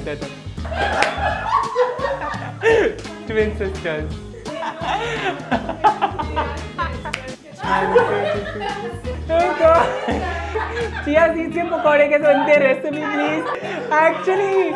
Twin sisters. oh. Chia seeds के पकौड़े हैं रेसिपी प्लीज़ एक्चुअली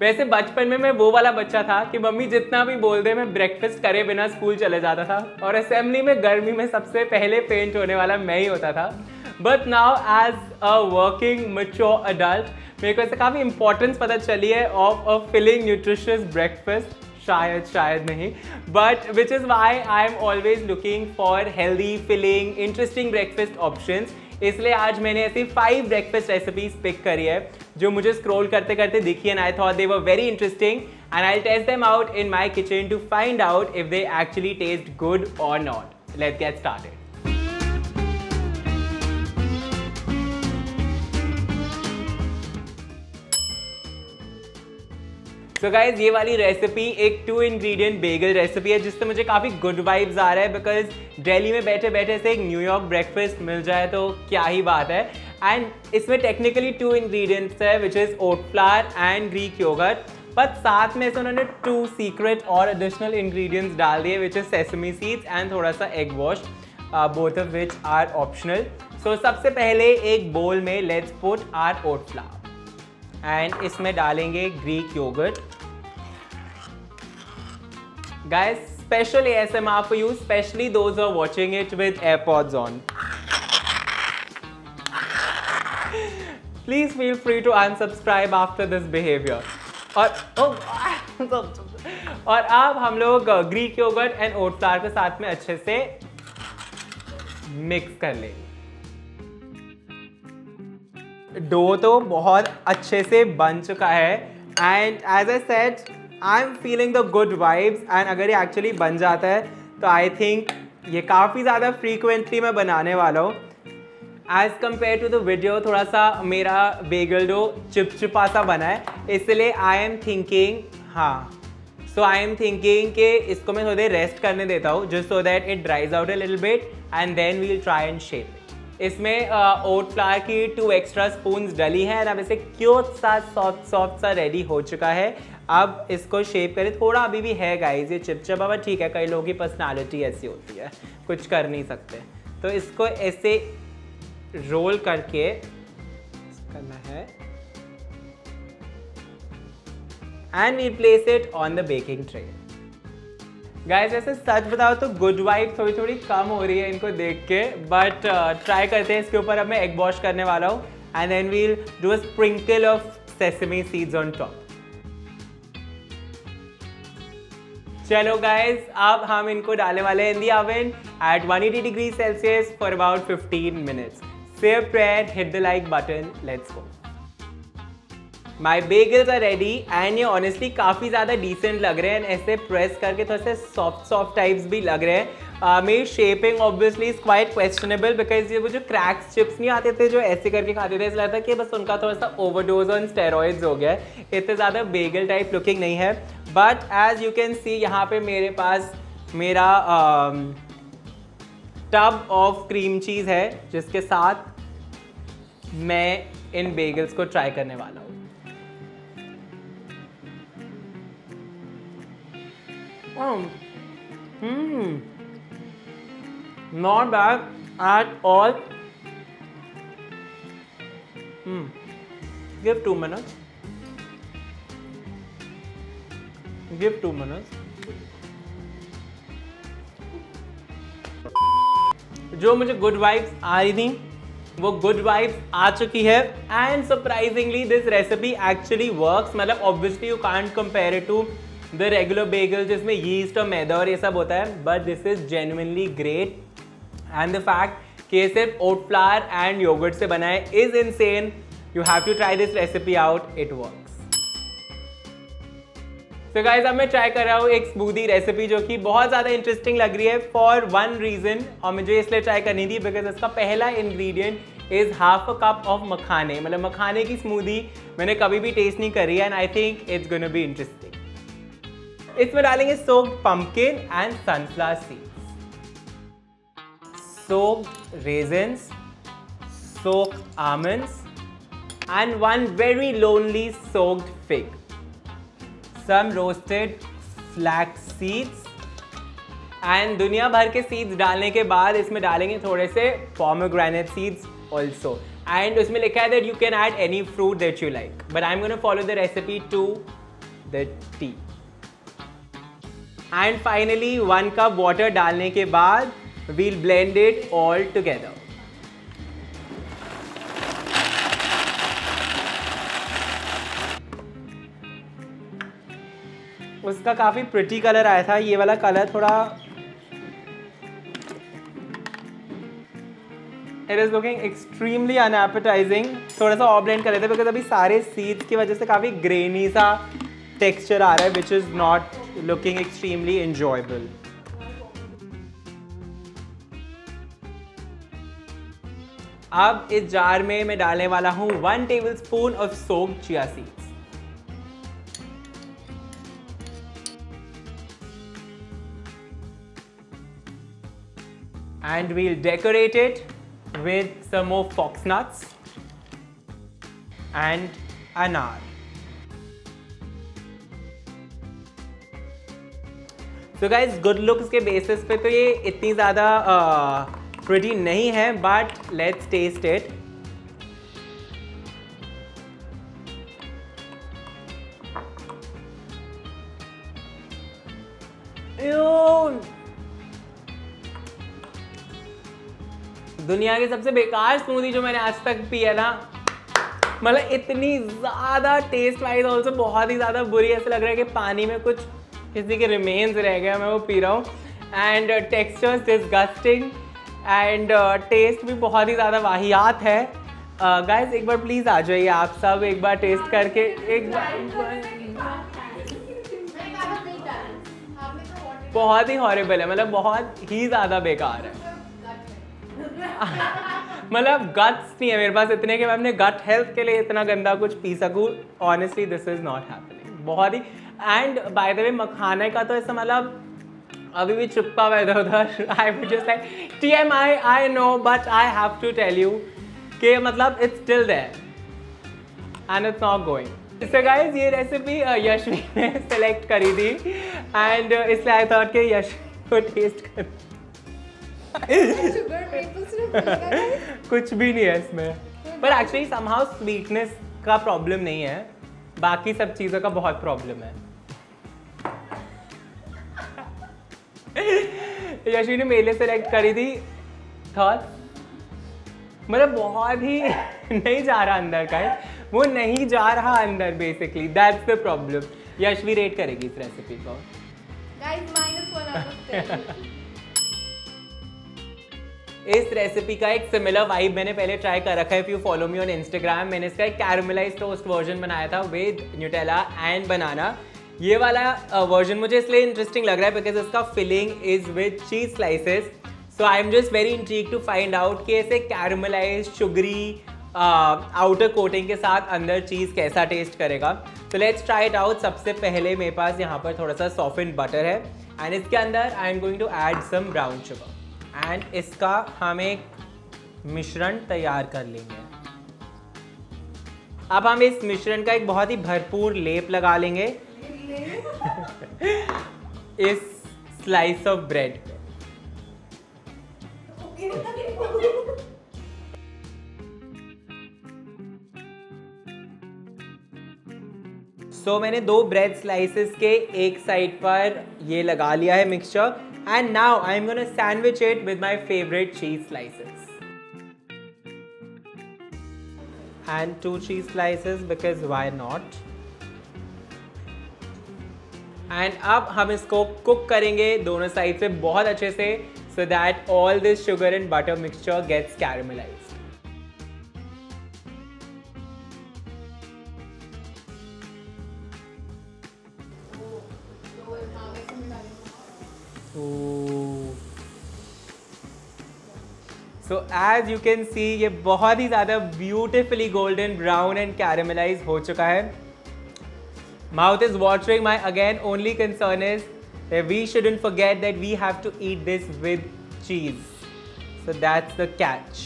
वैसे बचपन में मैं वो वाला बच्चा था कि मम्मी जितना भी बोल दे, मैं ब्रेकफास्ट करे बिना स्कूल चले जाता था। और असेंबली में गर्मी में सबसे पहले पेंट होने वाला मैं ही होता था। But now as a working mature adult मेरे को ऐसे काफ़ी इंपॉर्टेंस पता चली है of a filling nutritious breakfast शायद शायद नहीं. But which is why I am always looking for healthy filling interesting breakfast option इसलिए आज मैंने ऐसी फाइव ब्रेकफास्ट रेसिपीज़ पिक करी है, जो मुझे स्क्रॉल करते करते दिखी and I thought they were very interesting and I test them out in my kitchen to find out if they actually taste good or not let get started so so guys ये वाली recipe एक to ingredient Bengal recipe है, जिससे मुझे काफ़ी good vibes आ रहा है because Delhi में बैठे बैठे से एक न्यूयॉर्क ब्रेकफास्ट मिल जाए तो क्या ही बात है। एंड इसमें टेक्निकली टू इंग्रेडिएंट्स है which is oat flour and Greek yogurt but साथ में से उन्होंने टू सीक्रेट और एडिशनल इंग्रेडिएंट्स डाल दिए which is sesame seeds and थोड़ा सा egg wash both of which are optional so सबसे पहले एक बोल में let's put our oat flour and इसमें डालेंगे Greek yogurt guys special ASMR for you specially those are watching it with AirPods on please feel free to unsubscribe after this behaviour और और अब हम लोग ग्रीक योगर्ट एंड ओट्स के साथ में अच्छे से मिक्स कर लेंगे. डो तो बहुत अच्छे से बन चुका है। And as a set I am feeling the good vibes and अगर ये एक्चुअली बन जाता है तो आई थिंक ये काफ़ी ज़्यादा फ्रीक्वेंटली मैं बनाने वाला हूँ। As compare to the video थोड़ा सा मेरा बेगल डो चिपचिपा सा बना है। इसलिए आई एम थिंकिंग हाँ। सो आई एम थिंकिंग कि इसको मैं थोड़ी देर रेस्ट करने देता हूँ just so that it dries out a little bit and then we'll try and shape इसमें ओट फ्लावर की टू एक्स्ट्रा स्पून डली हैं अब इसे क्यों सा सॉफ्ट सॉफ्ट सा रेडी हो चुका है। अब इसको शेप करें। थोड़ा अभी भी है गाइज़ ये चिपचिपा बट ठीक है, कई लोगों की पर्सनालिटी ऐसी होती है। कुछ कर नहीं सकते। तो इसको ऐसे रोल करके करना है। And we place it on the baking tray guys ऐसे सच बताओ तो गुड वाइब थोड़ी थोड़ी कम हो रही है इनको देख के बट ट्राई uh, करते हैं इसके ऊपर। अब मैं एग वॉश करने वाला हूँ and then we'll do a sprinkle of sesame seeds on top चलो गाइस अब हम इनको डालने वाले हैं in the oven at 180 degree Celsius for about 15 minutes save spread hit the like button let's go my bagels are ready and ये honestly काफ़ी ज़्यादा डिसेंट लग रहे हैं। एंड ऐसे प्रेस करके थोड़े से सॉफ्ट सॉफ्ट टाइप्स भी लग रहे हैं। मेरी shaping obviously is quite questionable because ये वो जो क्रैक्स चिप्स नहीं आते थे, जो ऐसे करके खाते थे, ऐसा लगता है कि बस उनका थोड़ा सा ओवरडोज ऑन स्टेरॉइड्स हो गया है। इतने ज़्यादा बेगल टाइप लुकिंग नहीं है। But as you can see यहाँ पे मेरे पास मेरा टब ऑफ़ क्रीम चीज़ है, जिसके साथ मैं इन बेगल्स को ट्राई करने वाला हूँ। Um, hmm. Not bad at all. Hmm. Give two minutes. Give two minutes. जो मुझे गुड वाइब्स आ रही थी वो गुड वाइब्स आ चुकी है and surprisingly this recipe actually works मतलब obviously you can't compare it to the regular bagel जिसमें यीस्ट और मैदा और ये सब होता है but this is genuinely great and the fact कि ये सिर्फ़ ओट फ्लावर एंड योगर्ट से बना है is insane you have to try this recipe out it work तो गाइज़ अब मैं ट्राई कर रहा हूँ एक स्मूदी रेसिपी जो कि बहुत ज़्यादा इंटरेस्टिंग लग रही है फॉर वन रीज़न और मुझे इसलिए ट्राई करनी थी बिकॉज़ इसका पहला ingredient is half a cup of मखाने मतलब मखाने की स्मूदी मैंने कभी भी टेस्ट नहीं करी and I think it's gonna be interesting इसमें डालेंगे soaked pumpkin and sunflower seeds soaked raisins soaked almonds, and one very lonely soaked fig. Some roasted flax seeds, and दुनिया भर के सीड्स डालने के बाद इसमें डालेंगे थोड़े से पॉमोग्रेनेट सीड्स ऑल्सो एंड उसमें लिखा है that you can add any fruit that you like but I am gonna follow the recipe to the T and finally one cup water डालने के बाद we'll blend it all together उसका काफ़ी pretty colour आया था। ये वाला colour थोड़ा it is looking extremely unappetising थोड़ा सा ब्लेंड कर लेते बिकॉज़ अभी सारे सीड्स की वजह से काफ़ी ग्रेनी सा टेक्सचर आ रहा है which is not looking extremely enjoyable. अब इस जार में मैं डालने वाला हूँ one table spoon of soak chia seeds and we'll decorated with some of fox and अनार So guys, good looks के बेसिस पे तो ये इतनी ज़्यादा pretty नहीं है बट लेट्स it. Ew. दुनिया की सबसे बेकार स्मूदी जो मैंने आज तक पी है ना मतलब इतनी ज़्यादा टेस्ट वाइज ऑल्सो बहुत ही ज़्यादा बुरी ऐसे लग रहा है कि पानी में कुछ किसी के रिमेन्स रह गया मैं वो पी रहा हूँ। And textures disgusting and taste भी बहुत ही ज़्यादा वाहियात है। गाइस uh, एक बार प्लीज़ आ जाइए आप सब एक बार टेस्ट करके एक बार। बहुत ही हॉरेबल है मतलब बहुत ही ज़्यादा बेकार है। मतलब गट्स नहीं है मेरे पास इतने कि मैं अपने गट हेल्थ के लिए इतना गंदा कुछ पी सकूँ। Honestly this is not happening बहुत ही एंड बाय द वे मखाने का तो ऐसा मतलब अभी भी चुपका हुआ इधर उधर I would just like T M I I know but I have to tell you कि मतलब it's still there and it's not going so guys ये रेसिपी यशवी ने सेलेक्ट करी थी। एंड इसलिए आई थॉट कि यश को टेस्ट कर कुछ भी नहीं है इसमें। पर एक्चुअली समहाउ स्वीटनेस का प्रॉब्लम नहीं है। बाकी सब चीज़ों का बहुत प्रॉब्लम है। यशी ने मेले सेलेक्ट करी थी। थॉट मतलब बहुत ही नहीं जा रहा अंदर का है वो नहीं जा रहा अंदर basically that's the problem Yashvi rate करेगी इस रेसिपी को। गाइस माइनस 1 आउट ऑफ़ 10 इस रेसिपी का एक सिमिलर वाइब मैंने पहले ट्राई कर रखा है। If you follow me on Instagram मैंने इसका एक कैरमलाइज टोस्ट वर्जन बनाया था विद न्यूटेला एंड बनाना ये वाला वर्जन मुझे इसलिए इंटरेस्टिंग लग रहा है बिकॉज़ इसका filling is with cheese slices so I am just very intrigued to find out कि ऐसे कैरमलाइज शुगरी आउटर कोटिंग के साथ अंदर चीज़ कैसा टेस्ट करेगा। तो लेट्स ट्राई इट आउट सबसे पहले मेरे पास यहाँ पर थोड़ा सा सॉफ्ट बटर है। एंड इसके अंदर I am going to add some brown sugar and इसका हम एक मिश्रण तैयार कर लेंगे। अब हम इस मिश्रण का एक बहुत ही भरपूर लेप लगा लेंगे। इस स्लाइस ऑफ़ ब्रेड सो मैंने दो ब्रेड स्लाइसेस के एक साइड पर ये लगा लिया है mixture and now I am gonna sandwich it with my favourite cheese slices and two cheese slices because why not and अब हम इसको कुक करेंगे दोनों साइड से बहुत अच्छे से so that all this sugar and butter mixture gets caramelise so as you can see ये बहुत ही ज़्यादा beautifully golden brown and caramelise हो चुका है। Mouth is watering my again only concern is we shouldn't forget that we have to eat this with cheese so that's the catch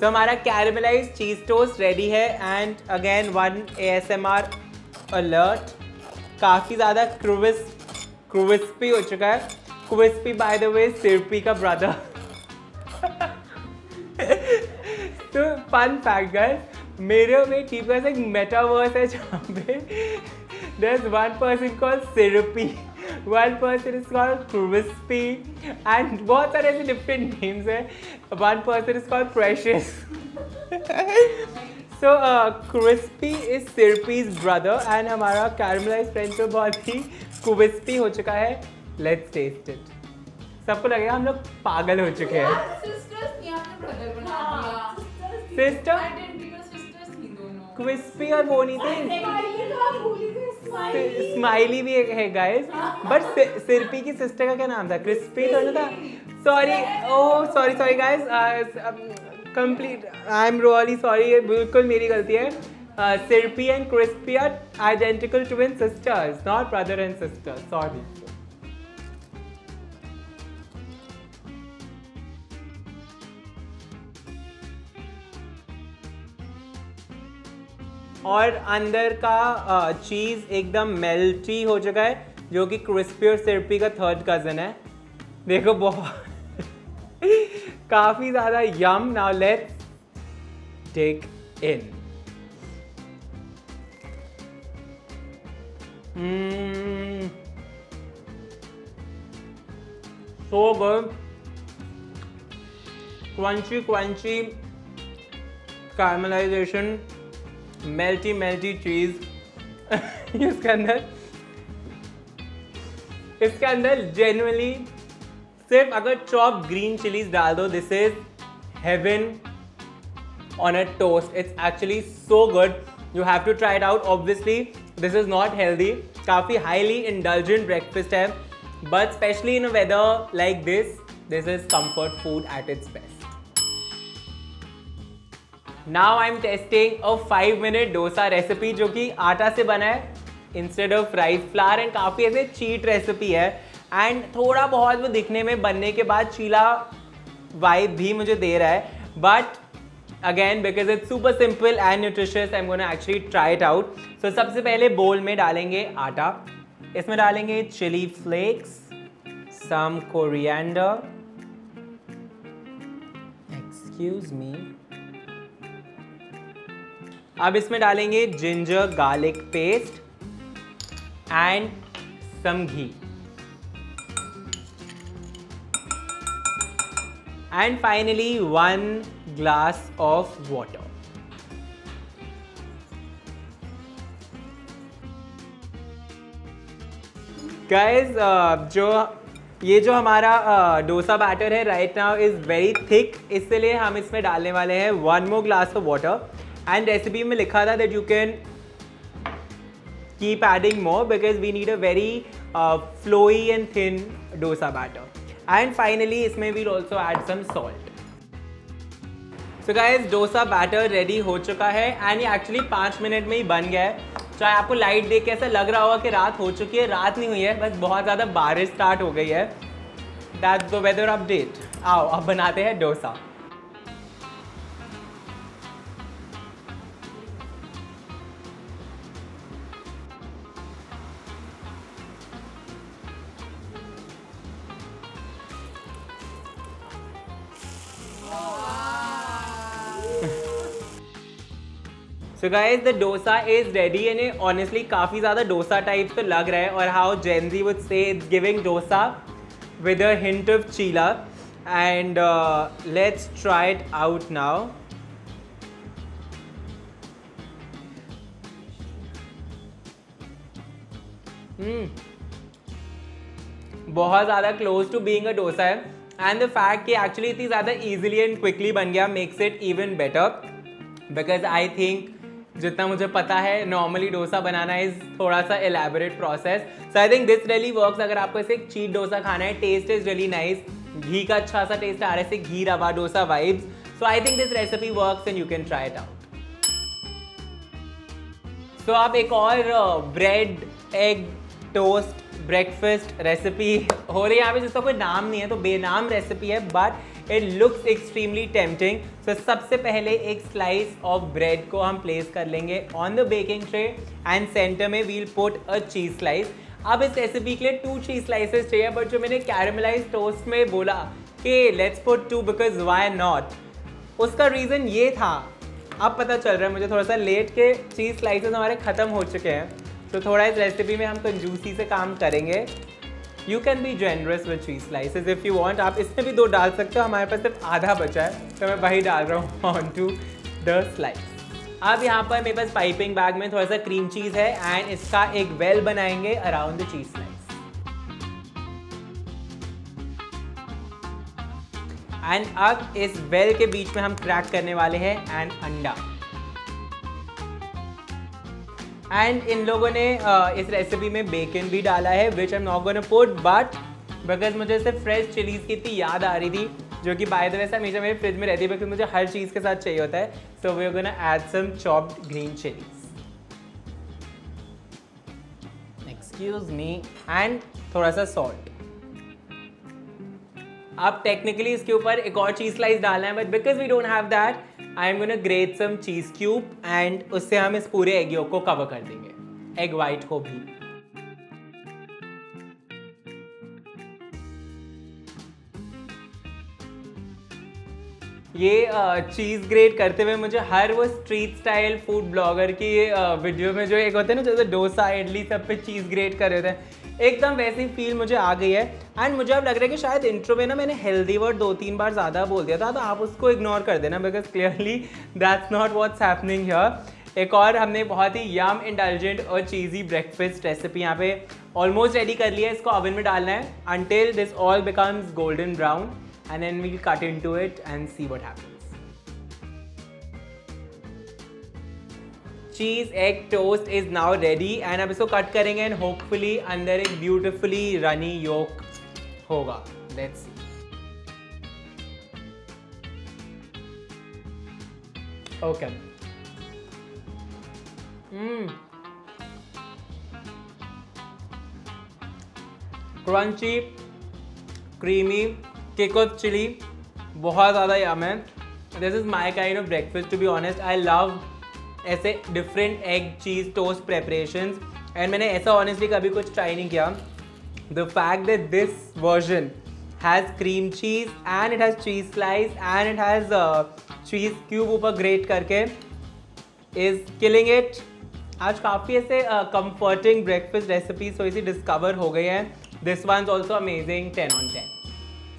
so हमारा caramelise cheese toast ready है and again one A S M R alert काफ़ी ज़्यादा क्रिविस crispy हो चुका है। Crispy by the way Syrupy का brother तो फन फैक्ट गाइस मेरे में टी पास एक मेटावर्स है जहाँ पे is one person called Syrupy one person is called Crispy and बहुत सारे ऐसे डिफरेंट नेम्स हैं। One person is called Precious so Crispy is Syrupy's brother and हमारा कैरमलाइज फ्रेंच तो बहुत ही क्रिस्पी हो चुका है। लेट्स टेस्ट इट सबको लगेगा हम लोग पागल हो चुके हैं। सिस्टर क्रिस्पी और वो नहीं थे स्माइली। भी है गाइस बट सिरपी की सिस्टर का क्या नाम था? क्रिस्पी तो था? Sorry oh sorry sorry guys complete I am really sorry ये बिल्कुल मेरी गलती है। Syrupy and Crispy are identical twin sisters not brother and sister sorry और अंदर का चीज़ एकदम मेल्टी हो चुका है, जो कि क्रिस्पी और सिरपी का थर्ड कज़न है। देखो बहुत काफ़ी ज़्यादा yum now let's take in so good. Crunchy crunchy. Caramelization. Melty melty cheese इसके अंदर इसके अंदर जेनुअली सिर्फ़ अगर चॉप ग्रीन चिलीज डाल दो this is heaven on a toast it's actually so good you have to try it out obviously this is not healthy काफ़ी highly indulgent breakfast है. But specially in a weather like this this is comfort food at its best now I am testing a five minute dosa recipe जो कि आटा से बना है instead of rice flour and काफ़ी ऐसे cheat recipe है। एंड थोड़ा बहुत वो दिखने में, बनने के बाद चीला वाइब भी मुझे दे रहा है। But again because it's super simple and nutritious I am gonna actually try it out so सबसे पहले बोल में डालेंगे आटा। इसमें डालेंगे chilli flakes some coriander excuse me अब इसमें डालेंगे ginger garlic paste and some ghee and finally one glass of water guys जो, ये जो हमारा डोसा बैटर है right now is very thick इसलिए हम इसमें डालने वाले हैं one more glass of water and recipe में लिखा था that you can keep adding more because we need a very flowy and thin dosa batter and finally इसमें we'll also add some salt so guys dosa batter ready हो चुका है and ये actually पाँच minute में ही बन गया है। चाहे आपको लाइट देख के ऐसा लग रहा होगा कि रात हो चुकी है, रात नहीं हुई है, बस बहुत ज़्यादा बारिश स्टार्ट हो गई है। दैट्स द वेदर अपडेट आओ, अब बनाते हैं dosa so guys the dosa is ready and honestly काफ़ी ज़्यादा डोसा टाइप तो लग रहा है और how Gen Z would say giving dosa with a hint of chilla and let's try it out now बहुत ज़्यादा close to being a dosa है. एंड द फैक्ट कि एक्चुअली इतनी ज़्यादा इजीली एंड क्विकली बन गया makes it even better because I think जितना मुझे पता है नॉर्मली डोसा बनाना इज़ थोड़ा सा elaborate process so I think this really work अगर आपको ऐसे चीट डोसा खाना है टेस्ट इज़ रियली नाइस घी का अच्छा सा टेस्ट आ रहा है ghee rava dosa vibes so I think this recipe work and you can try it out so आप एक और bread egg toast breakfast recipe हो रही है यहाँ पे जिसका कोई नाम नहीं है तो बेनाम रेसिपी है but it looks extremely tempting so सबसे पहले एक स्लाइस ऑफ़ ब्रेड को हम प्लेस कर लेंगे on the baking tray and centre में we'll put a cheese slice अब इस रेसिपी के लिए टू चीज़ स्लाइसेस चाहिए बट जो मैंने कैरमलाइज टोस्ट में बोला कि let's put two because why not उसका रीज़न ये था। अब पता चल रहा है, मुझे थोड़ा सा लेट के चीज़ स्लाइसेस हमारे ख़त्म हो चुके हैं। तो थोड़ा इस रेसिपी में हम कंजूसी से काम करेंगे। You can be generous with cheese slices if you want आप इसमें भी दो डाल सकते हो। हमारे पास सिर्फ़ आधा बचा है तो मैं वही डाल रहा हूँ। ऑन टू द स्लाइस अब यहाँ पर मेरे पास पाइपिंग बैग में थोड़ा सा क्रीम चीज़ है एंड इसका एक वेल बनाएँगे around the cheese slice and अब इस वेल के बीच में हम क्रैक करने वाले हैं एंड अंडा। एंड इन लोगों ने uh, इस रेसिपी में बेकन भी डाला है which am not gonna put but because मुझे इसे फ्रेश चिलीज़ की इतनी याद आ रही थी जो कि बाय द वे से हमेशा मेरे फ्रिज में रहती है बिकॉज़ मुझे हर चीज़ के साथ चाहिए होता है so we gonna add some chopped green chillies excuse me and थोड़ा सा सॉल्ट आप टेक्निकली इसके ऊपर एक और चीज़ स्लाइस डालना है but because we don't have that I am gonna grate some cheese cube and उससे हम इस पूरे एग योग को कवर कर देंगे। एग वाइट को भी। ये चीज़ ग्रेट करते हुए मुझे हर वो स्ट्रीट स्टाइल फ़ूड ब्लॉगर की वीडियो में जो एक होते हैं ना, जैसे डोसा, इडली सब पे चीज़ ग्रेट कर रहे थे एकदम वैसी फील मुझे आ गई है। एंड मुझे अब लग रहा है कि शायद इंट्रो में ना मैंने हेल्दी वर्ड दो तीन बार ज़्यादा बोल दिया था तो आप उसको इग्नोर कर देना because clearly that's not what's happening here एक और हमने बहुत ही यम इंटेलिजेंट और चीज़ी ब्रेकफास्ट रेसिपी यहाँ पे ऑलमोस्ट रेडी कर लिया है। इसको ओवन में डालना है until this all becomes golden brown and then we'll cut into it and see what happens cheese egg toast is now ready and अब इसको कट करेंगे एंड होपफुली अंदर एक ब्यूटिफुली रनी योक होगा. Let's see okay crunchy creamy kick of chilli बहुत ज़्यादा yum है. This is my kind of breakfast to be honest I love ऐसे different egg cheese toast preparation and मैंने ऐसा honestly कभी कुछ ट्राई नहीं किया. The fact that this version has cream cheese and it has cheese slice and it has cheese cube ऊपर grate करके is killing it आज काफ़ी ऐसे कंफर्टिंग ब्रेकफास्ट रेसिपीज़ थोड़ी सी डिस्कवर हो गई हैं. This one also amazing ten on ten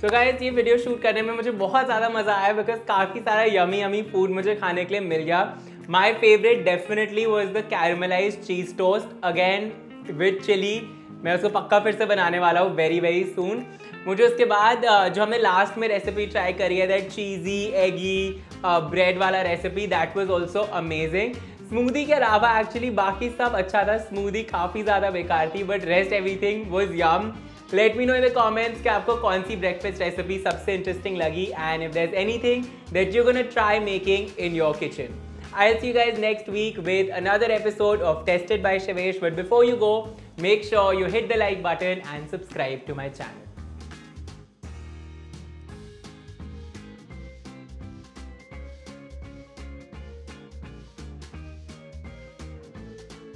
so guys ये वीडियो शूट करने में मुझे बहुत ज़्यादा मज़ा आया बिकॉज़ काफ़ी सारा यमी यमी फ़ूड मुझे खाने के लिए मिल गया. My favourite definitely was the caramelise cheese toast again with chilli मैं उसको पक्का फिर से बनाने वाला हूँ वेरी वेरी सून मुझे उसके बाद जो हमने लास्ट में रेसिपी ट्राई करी है दैट चीज़ी एगी ब्रेड वाला recipe that was also amazing smoothie के अलावा एक्चुअली बाकी सब अच्छा था. स्मूदी काफ़ी ज़्यादा बेकार थी but rest everything was yum let me know in the comments कि आपको कौन सी ब्रेकफास्ट रेसिपी सबसे इंटरेस्टिंग लगी and if there is anything that you gonna try making in your kitchen I'll see you guys next week with another episode of Tested by Shivesh. But before you go, make sure you hit the like button and subscribe to my channel.